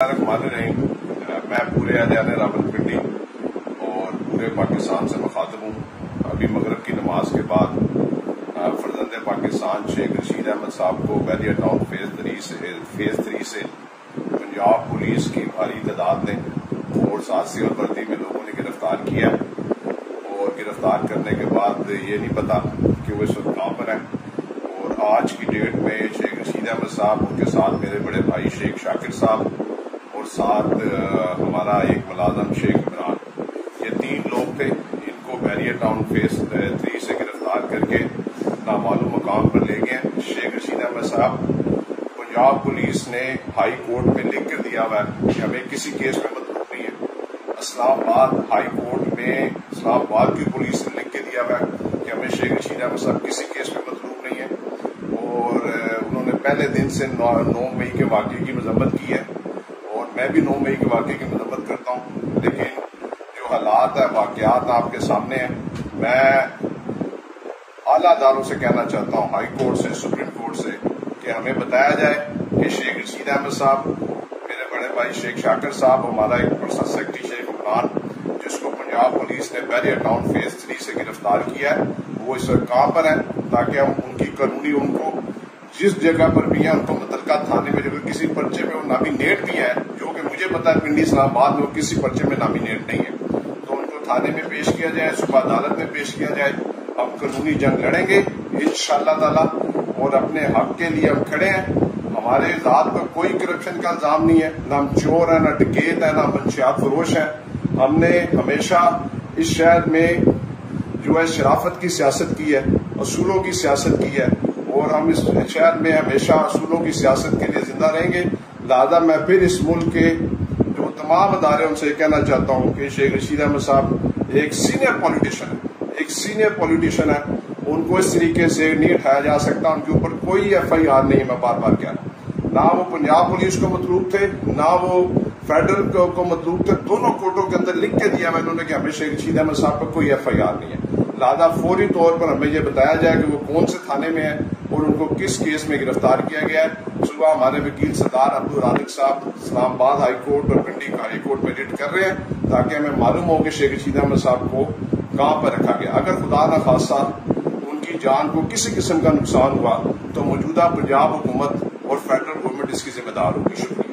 रही। मैं पूरे अजान रावलपिंडी और पूरे पाकिस्तान से मुखातब हूँ। अभी मगरब की नमाज़ के बाद फर्जंद पाकिस्तान शेख रशीद अहमद साहब को बैरिया टाउन फ़ेज़ थ्री से, फ़ेज़ थ्री से पंजाब पुलिस की भारी तादाद ने और सासी और वर्दी में लोगों ने गिरफ़्तार किया और गिरफ़्तार करने के बाद ये नहीं पता कि वो इस वक्त कहाँ पर है। और आज की डेट में शेख रशीद अहमद साहब, उनके साथ मेरे बड़े भाई शेख शाकिर साहब और साथ हमारा एक मुलाजम शेख इमरान। ये तीन लोग थे, इनको बैरियर टाउन फेस थ्री से गिरफ़्तार करके नामालूम मकाम पर ले गए। शेख रशीद अहमद साहब, पंजाब पुलिस ने हाई कोर्ट में लिख कर दिया हुआ कि हमें किसी केस में मतलब नहीं है। इस्लामाबाद हाई कोर्ट में, इस्लामाबाद की पुलिस ने लिख के दिया हुआ कि हमें शेख रशीद अहमद साहब किसी केस में मतलब नहीं है। और उन्होंने पहले दिन से नौ मई के वाक्य की मजम्मत की है। मैं भी नौ मई के वाक्य की मदम्मत करता हूँ, लेकिन जो हालात है, वाकयात आपके सामने हैं, मैं आला अदारों से कहना चाहता हूँ, हाई कोर्ट से, सुप्रीम कोर्ट से, कि हमें बताया जाए कि शेख रशीद अहमद साहब, मेरे बड़े भाई शेख शाकर साहब, हमारा एक पर्सनल सेक्रेटरी शेख उमरान, जिसको पंजाब पुलिस ने बैरियर टाउन फ़ेज़ थ्री से गिरफ़्तार किया है, वो इस वक्त पर है, ताकि हम उनकी कानूनी, उनको जिस जगह पर भी है, उनको मुतलका थाने में जो किसी पर्चे में वो नामिनेट भी है पता है पिंडी इस्लामाबाद में किसी पर्चे में नामिनेट नहीं है। तो उनको थाने में पेश किया जाए, सुबह अदालत में पेश किया जाए हम कानूनी जंग लड़ेंगे इन ताला, और अपने हक के लिए हम खड़े हैं। हमारे जात पर कोई करप्शन का इल्ज़ाम नहीं है, ना हम चोर है, ना टिकेत है, ना मंशियात फरोश है। हमने हमेशा इस शहर में जो है शराफत की सियासत की है, असूलों की सियासत की है, और हम इस शहर में हमेशा असूलों की सियासत के लिए ज़िंदा रहेंगे। लिहाजा मैं फिर इस मुल्क के तमाम अदारे उनसे कहना चाहता हूँ कि शेख रशीद अहमद साहब एक सीनियर पॉलिटिशियन है। एक सीनियर पॉलिटिशियन है। उनको इस तरीके से नहीं उठाया जा सकता। उनके ऊपर कोई एफ़ आई आर नहीं मैं बार बार कह रहा ना वो पंजाब पुलिस को मतलूब थे ना वो फेडरल को, को मतलूब थे। दोनों कोर्टों के अंदर लिख के दिया मैंने उन्होंने कि हमें शेख रशीद अहमद साहब पर कोई एफ़ आई आर नहीं है। लिहाजा फौरी तौर पर हमें यह बताया जाए कि वो कौन से थाने में है। और उनको किस केस में गिरफ़्तार किया गया है? सुबह हमारे वकील सरदार अब्दुल राजिक साहब इस्लामाबाद हाई कोर्ट और पिंडी हाई कोर्ट में रिट कर रहे हैं, ताकि हमें मालूम हो कि शेख रशीद अहमद साहब को कहाँ पर रखा गया। अगर खुदा न खासा उनकी जान को किसी किस्म का नुकसान हुआ तो मौजूदा पंजाब हुकूमत और फेडरल गवर्नमेंट इसकी जिम्मेदार होगी। शुक्रिया।